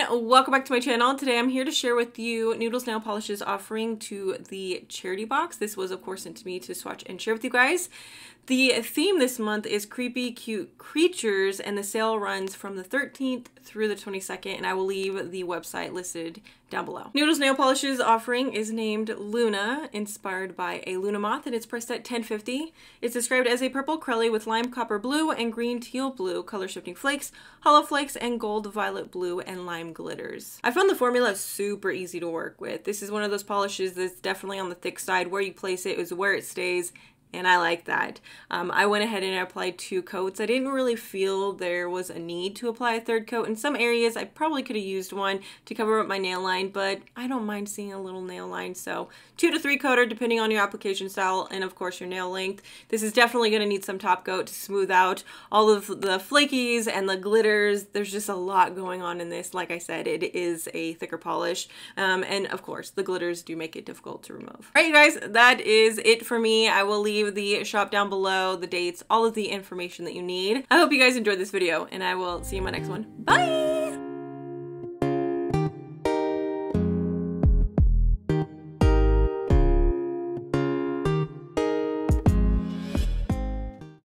everyone, welcome back to my channel. Today I'm here to share with you Noodles Nail Polishes offering to the charity box. This was of course sent to me to swatch and share with you guys. The theme this month is creepy cute creatures and the sale runs from the 13th through the 22nd and I will leave the website listed down below. Noodles Nail Polishes offering is named Luna, inspired by a Luna moth and it's priced at 10.50. It's described as a purple crelly with lime copper blue and green teal blue color shifting flakes, hollow flakes, and gold violet blue and lime glitters. I found the formula super easy to work with. This is one of those polishes that's definitely on the thick side. Where you place it is where it stays and I like that. Um, I went ahead and applied two coats. I didn't really feel there was a need to apply a third coat. In some areas, I probably could have used one to cover up my nail line, but I don't mind seeing a little nail line. So two to three coater, depending on your application style and of course your nail length. This is definitely going to need some top coat to smooth out all of the flakies and the glitters. There's just a lot going on in this. Like I said, it is a thicker polish. Um, and of course, the glitters do make it difficult to remove. All right, you guys, that is it for me. I will the shop down below, the dates, all of the information that you need. I hope you guys enjoyed this video and I will see you in my next one. Bye!